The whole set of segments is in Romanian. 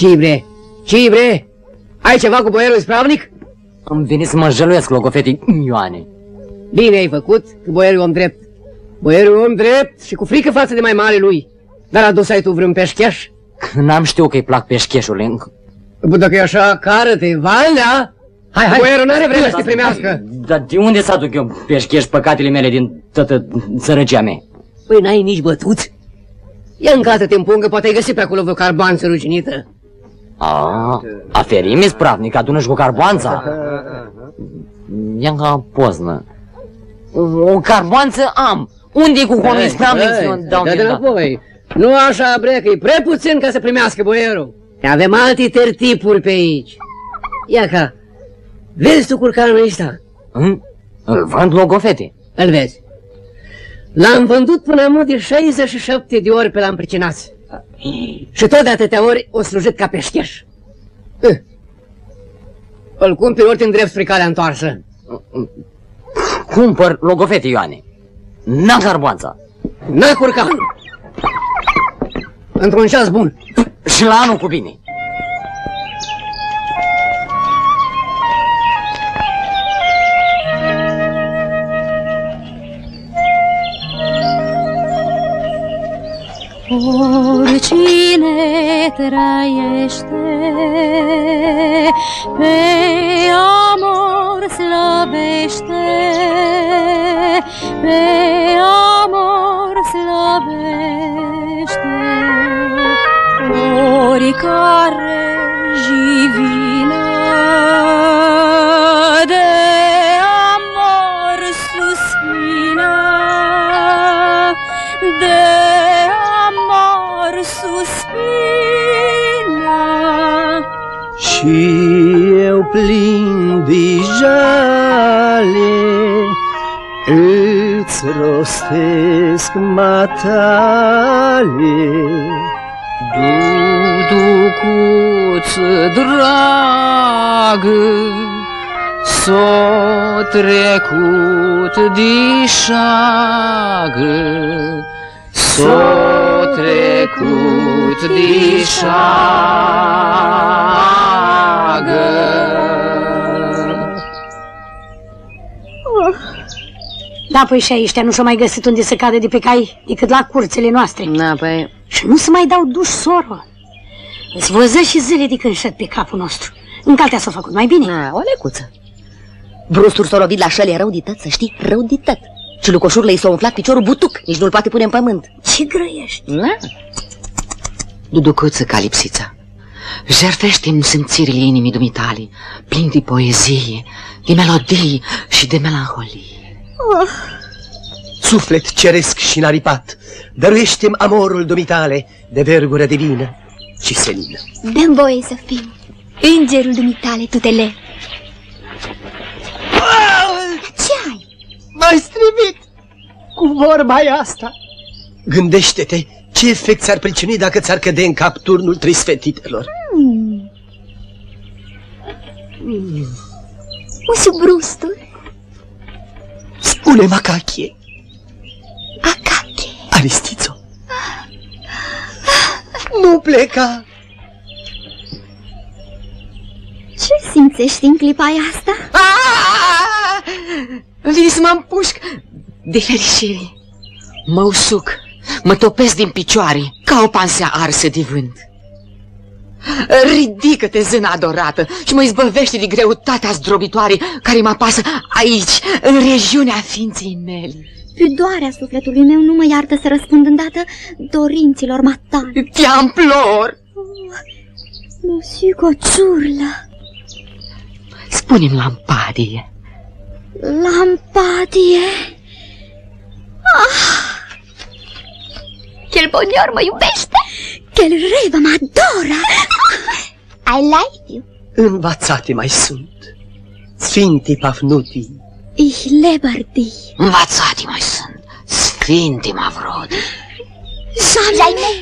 Ce bre? ce bre? Ai ceva cu boierul ispravnic? Am venit să mă jăluiesc, logofetii Ioane. Bine ai făcut, că boierul om drept. Boierul om drept și cu frică față de mai mare lui. Dar adus ai tu vreun peșcheș? N-am știut că-i plac peșcheșurile. Bă, dacă e așa, cară-te, Valea! Hai, hai! Boierul n-are vreme să te primească! Dar de unde să aduc eu peșcheș păcatele mele din toată sărăcia mea? Păi n-ai nici bătut? Ia încată-te în pungă, poate ai găsit pe acolo vreo carbanță ruginită. A, aferim ispravnic, adună-și cu carboanța. Ia ca poznă. O carboanță am. Unde-i cu conul ispravnic să dau Da, înapoi. Nu așa, bre, că e prea puțin ca să primească boierul. Avem alte tertipuri pe aici. Ia ca, vezi tu curcanul ăsta? Hm? Îl vând logofete. Îl vezi. L-am vândut până în de 67 de ori pe la împricinați. Și tot de atâtea ori o slujit ca peșcheș. Eh. Îl cumperi ori în drept spre calea întoarsă. Cumpăr logofete, Ioane. N-a carboanța. N-a curcanul. Într-un ceas bun. Și la anul cu bine. Oricine trăiește pe amor slăvește, pe amor slăvește. Oricare jivină Și eu plin de jale Îți rostesc matale Duducuță dragă, S-o trecut de șagă, S-o trecut de șagă. Da, păi și aici nu și-o mai găsit unde să cadă de pe cai decât la curțele noastre. Da, păi... Și nu se mai dau duș soro. Îți văză și zile de când șed pe capul nostru. În caltea s-a făcut mai bine. A, o lecuță. Brustur s-a lovit la șăle rău de tot, să știi, rău de tot. Și lucoșurile i s-a umflat piciorul butuc, nici nu-l poate pune în pământ. Ce grăiești? Da? Duducuță, calipsița, jertfește-mi simțirile inimii dumitale, plin de poezie, de melodii și de melanholie. Oh. Suflet ceresc și naripat, dăruiește-mi amorul dumitale de vergură divină și senină. Dăm voie să fiu îngerul dumitale tutele. Ce ai? M-ai strivit cu vorba asta. Gândește-te ce efect ți-ar pricini dacă ți-ar căde în cap turnul trisfetitelor. Hmm. Hmm. Un subrustur. Spune-mi, Acachie. Acache. Aristițo. Nu pleca. Ce simțești în clipa asta? Vine să mă împușc de fericire. Mă usuc, mă topesc din picioare ca o pansea arsă de vânt. Ridică-te, zână adorată, și mă izbăvește de greutatea zdrobitoare care mă apasă aici, în regiunea ființei mele. Fidoarea sufletului meu nu mă iartă să răspund îndată dorinților matale. Te implor! Oh, Monsieur Cociurlă! Spune-mi lampadie. Lampadie? Ah! Quel bonheur mă iubește! Quel rêve mă adoră! I like you! Învațate mai sunt. Sfinti Pafnuti. Ich leber dich. Învațate mai sunt. Sfinti Mavrodi. Jamais!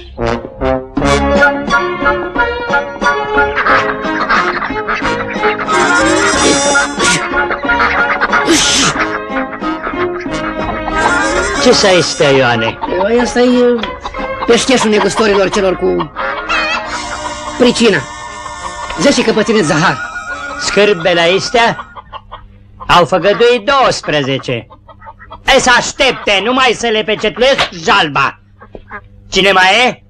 Ce să este, Ioane? Asta e peșcheșul negustorilor celor cu Pricina. Zece căpățâne zahar. Scârbele astea au făgăduit 12. E să aștepte, numai să le pecetlesc jalba. Cine mai e?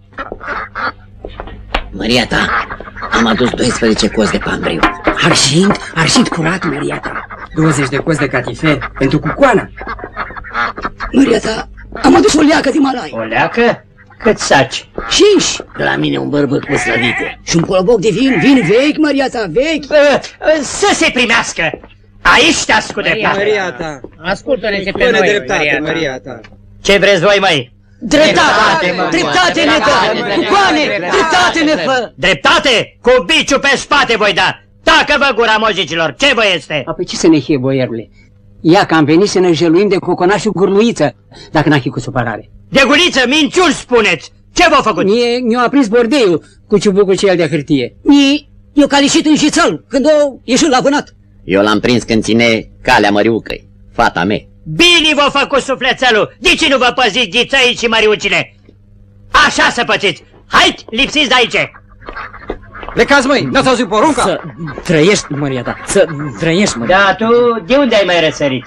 Măria ta, am adus 12 cozi de pambriu. Arșint, arșint curat, Maria ta. 20 de cozi de catife pentru cucoana. Măria ta, am adus o leacă din Malai. O leacă? Cât saci? Cinci. De la mine un bărbăc cu slăvite. Și un coloboc de vin, vin vechi, Maria ta, vechi. Să se primească! Aici te ascult dreptate! Maria ta. Ascultă-ne ce pe Spune noi, dreptate, Maria ta. Maria ta. Ce vreți voi, măi? Dreptate, dreptate ne dă, cucoane, dreptate ne fă. Dreptate? Cu biciu pe spate voi da! Tacă vă gura mozicilor! Ce vă este? Apoi ce să ne hie, boierule? Ia că am venit să ne jeluim de coconaș și gurluiță, dacă n-a fi cu supărare. De guliță, minciuni spuneți! Ce v-a făcut? Mie mi-a aprins bordeiul cu ciubucul cel de hârtie. Ni, eu calișit în jițăl, când o ieșit la vânat. Eu l-am prins când ține calea măriucăi, fata mea. Bine v-a făcut sufletelul! De ce nu vă păziți ghițăii și măriucile? Așa să pățiți! Hai, lipsiți de aici! Plecați, măi, n-ați auzit porunca? Să trăiești, Maria ta, să trăiești, Maria. Da, tu de unde ai mai răsărit?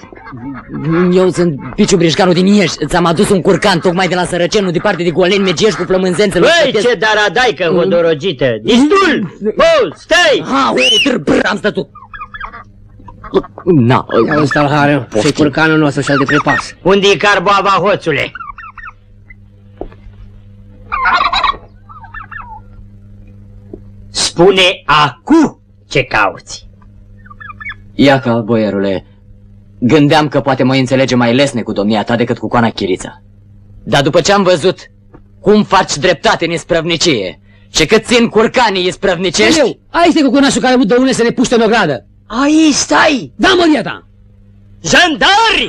Eu sunt Piciu Brișcanu din Ieși. Ți-am adus un curcan tocmai de la Sărăcenul, departe de Goleni, Megiești cu flămânzențele. Băi, ce daradaică hodorogită! Destul! Bă, stai! Ha, o, brr, am stătut. Na, Ia un stalhare și curcanul nostru și-al de prepas. Unde-i carboava, hoțule? Spune acu ce cauți. Ia ca, boierule, gândeam că poate mă înțelege mai lesne cu domnia ta decât cu coana Chirița. Dar după ce am văzut cum faci dreptate în isprăvnicie și cât țin curcanii isprăvnicești... Eu, aici este cuconașul care a avut dăune să ne puște în ogradă. Aici stai! Da, Maria ta! Jandari!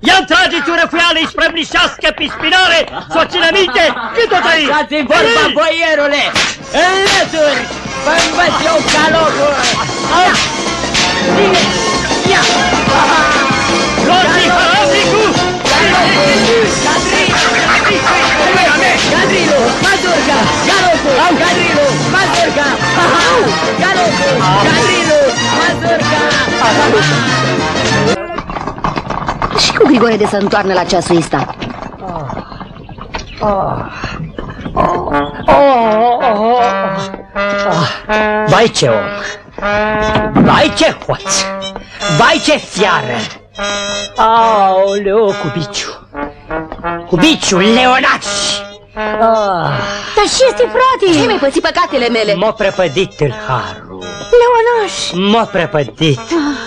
Ia trageți o răfuială isprăvnișească pe spinare, să o țină minte cât o trăi! Așa-ți vorba, boierule! Înlături! Vă învăț eu calocul! Ia! Luați-i harabricul! Gadrilu, mazurka, galopu, Gadrilu, mazurka, Ahau, galopu, Gadrilu, mazurka. Și cu Grigore de să întoarnă la ceasul ăsta. Vai ce om! Vai ce hoț! Vai ce fiară! Aoleu, cu biciu! Cu biciu, leonaci! Ah, Dar ce este, frate? Ce mai păți păcatele mele? m-a prăpădit tâlharul! Leonaș, M-a prăpădit!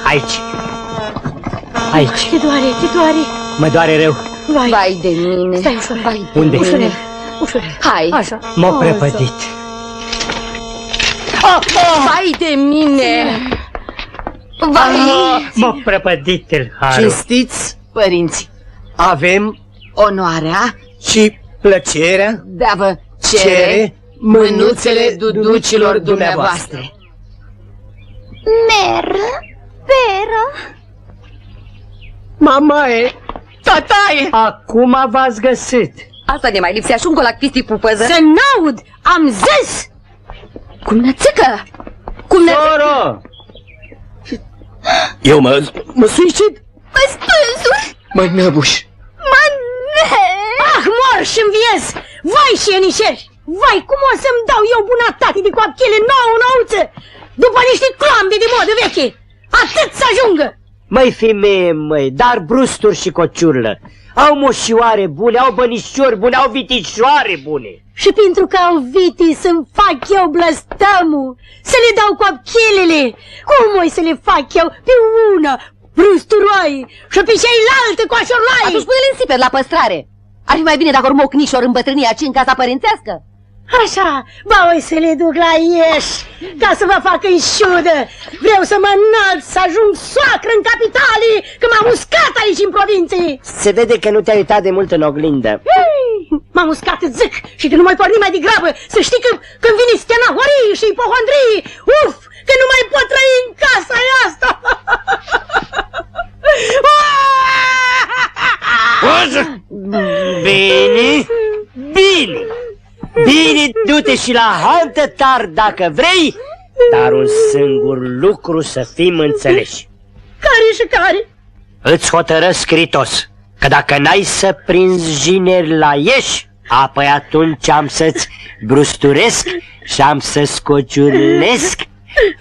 Aici! Aici! te doare, te doare. Mă doare rău! Vai, Vai de mine. Stai ușor. Vai Unde? de mine. ușor. Hai. Așa. M-a O, prăpădit! Vai de mine. Vai. M-a prăpădit tâlharul! Cinstiți părinți, avem Onoarea și plăcerea de a vă cere cere mânuțele duducilor dumneavoastră. Meră, peră. Mamae, tataie! Acum v-ați găsit! Asta ne mai lipsea și un colac pistic pupăză. Să n-aud, am zis! Cum nățică? Cum nățică? Soro! Eu mă, mă suicid? Mă spânsuri. Mă năbuș. Mă ne. Ah, mor și înviez! Vai și enișeri! Vai, cum o să-mi dau eu bunătate de coapchele nouă nouță? După niște clambe de modă veche! Atât să ajungă! Măi, femeie, măi, dar brusturi și cociurlă. Au moșioare bune, au bănișori bune, au vitișoare bune. Și pentru că au viti să-mi fac eu blăstămul, să le dau coapchelele, cum o să le fac eu pe una, brusturoai, și pe ceilalte coașorlai? Atunci pune-le în siper la păstrare. Ar fi mai bine dacă urmă ocnișor îmbătrâni aici în casa părințească. Așa, ba o să le duc la ieș, ca să vă fac în șudă. Vreau să mă înalt, să ajung soacră în capitalii, că m-am uscat aici în provincie. Se vede că nu te-ai uitat de mult în oglindă. Hei, M-am uscat, îți zic, și că nu mai porni mai degrabă, să știi că când vine stena horii și ipohondrii, uf, că nu mai pot trăi în casa asta. Bine, du-te și la hantă tar dacă vrei, dar un singur lucru să fim înțeleși. Care și care? Îți hotără scritos că dacă n-ai să prinzi jineri la ieși, apoi atunci am să-ți brusturesc și am să scociurlesc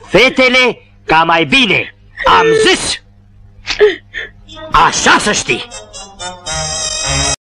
fetele ca mai bine. Am zis! Așa să știi!